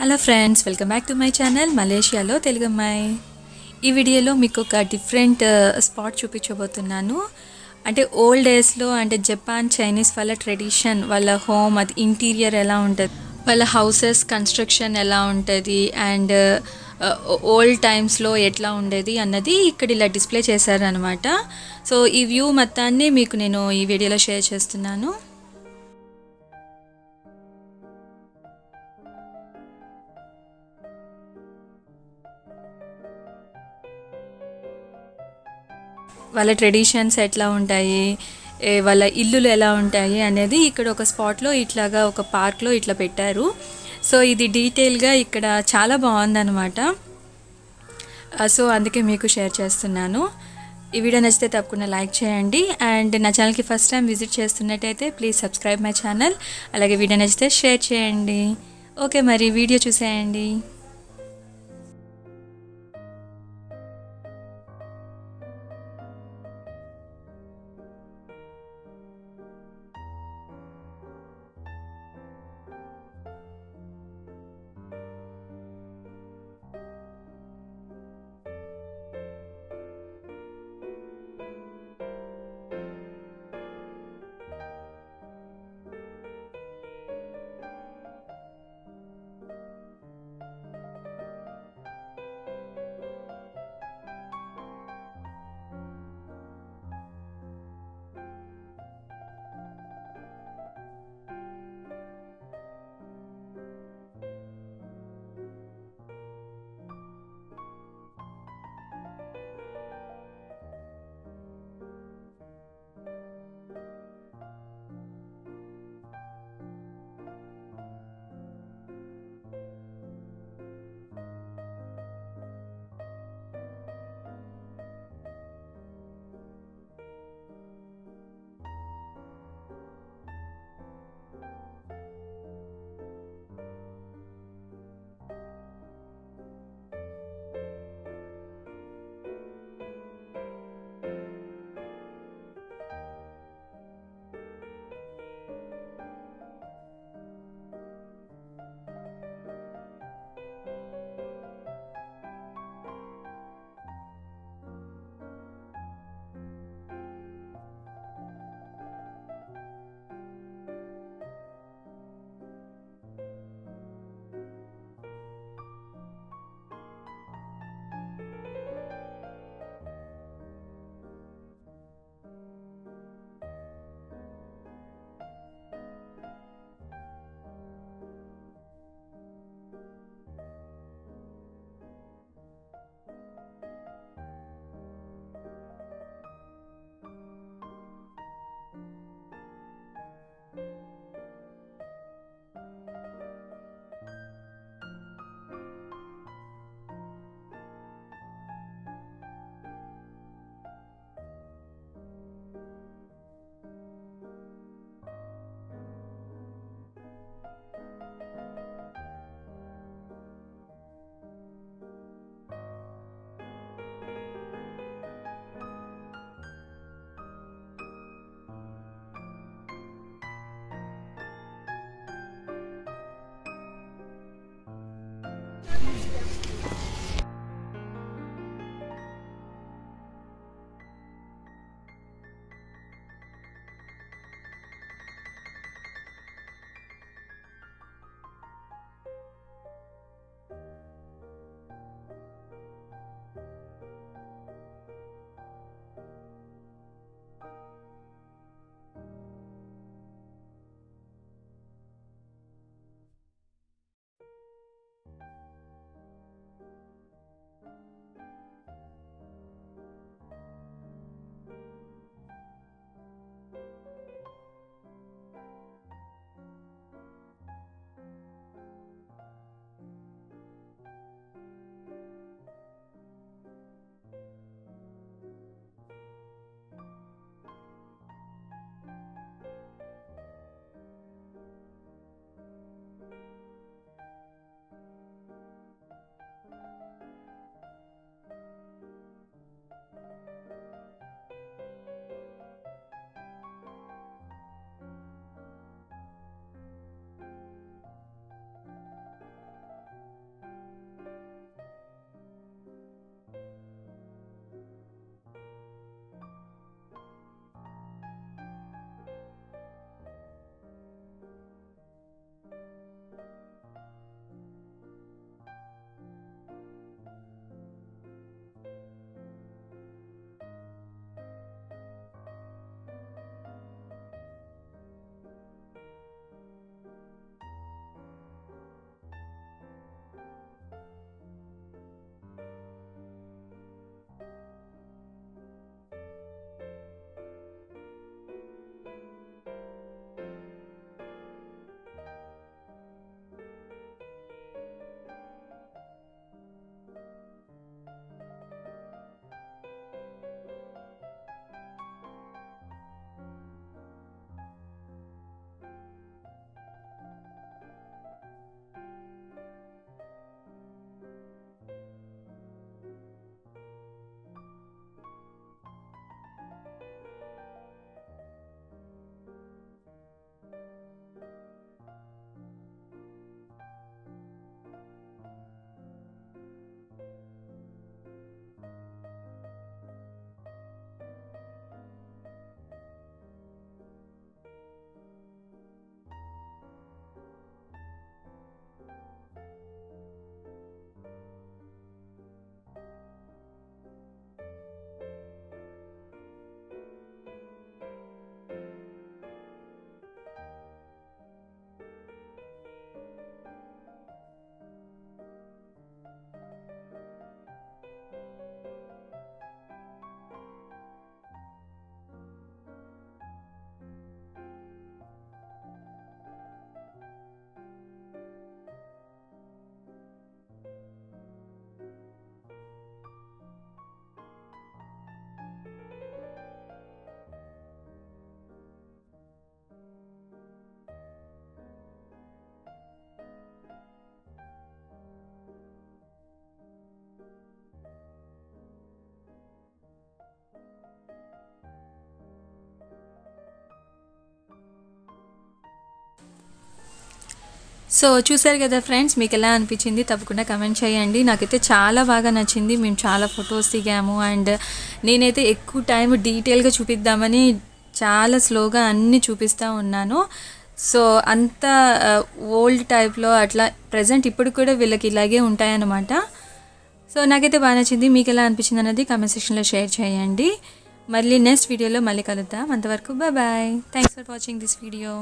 Hello friends welcome back to my channel మలేషియాలో తెలుగు అమ్మాయి ఈ వీడియోలో మీకు ఒక డిఫరెంట్ స్పాట్ చూపించబోతున్నాను. అంటే ఓల్డ్ డేస్లో అంటే జపాన్ చైనీస్ వాళ్ళ ట్రెడిషన్ వాళ్ళ హోమ్ అది ఇంటీరియర్ ఎలా ఉంటుంది వాళ్ళ హౌసెస్ కన్స్ట్రక్షన్ ఎలా ఉంటుంది అండ్ ఓల్డ్ టైమ్స్లో ఎట్లా ఉండేది అన్నది ఇక్కడ ఇలా డిస్ప్లే చేశారనమాట సో ఈ వ్యూ మొత్తాన్ని మీకు నేను ఈ వీడియోలో షేర్ చేస్తున్నాను. వాళ్ళ ట్రెడిషన్స్ ఎట్లా ఉంటాయి వాళ్ళ ఇల్లులు ఎలా ఉంటాయి అనేది ఇక్కడ ఒక స్పాట్లో ఇట్లాగా ఒక పార్క్లో ఇట్లా పెట్టారు. సో ఇది డీటెయిల్గా ఇక్కడ చాలా బాగుందన్నమాట. సో అందుకే మీకు షేర్ చేస్తున్నాను. ఈ వీడియో నచ్చితే తప్పకుండా లైక్ చేయండి. అండ్ నా ఛానల్కి ఫస్ట్ టైం విజిట్ చేస్తున్నట్టయితే ప్లీజ్ సబ్స్క్రైబ్ మై ఛానల్. అలాగే వీడియో నచ్చితే షేర్ చేయండి. ఓకే మరి వీడియో చూసేయండి. సో చూసారు కదా ఫ్రెండ్స్ మీకు ఎలా అనిపించింది? తప్పకుండా కమెంట్ చేయండి. నాకైతే చాలా బాగా నచ్చింది. మేము చాలా ఫొటోస్ దిగాము. అండ్ నేనైతే ఎక్కువ టైం డీటెయిల్గా చూపిద్దామని చాలా స్లోగా అన్నీ చూపిస్తూ ఉన్నాను. సో అంత ఓల్డ్ టైప్లో అట్లా ప్రజెంట్ ఇప్పుడు కూడా వీళ్ళకి ఇలాగే ఉంటాయన్నమాట. సో నాకైతే బాగా నచ్చింది. మీకు ఎలా అనిపించింది అనేది కామెంట్ సెక్షన్లో షేర్ చేయండి. మళ్ళీ నెక్స్ట్ వీడియోలో మళ్ళీ కలుద్దాం. అంతవరకు bye bye. Thanks for watching this video